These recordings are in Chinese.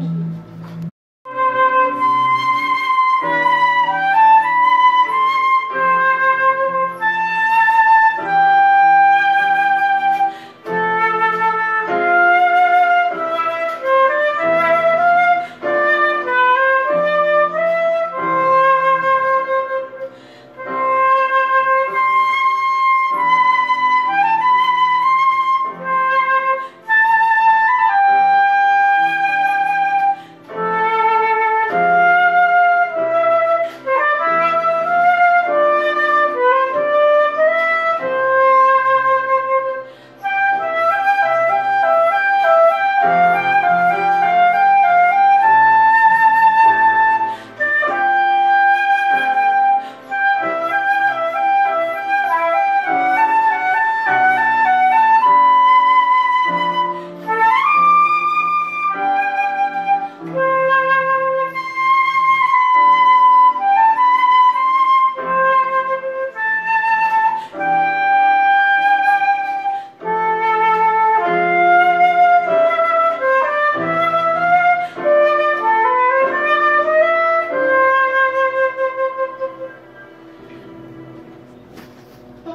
Lord.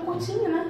我亲你了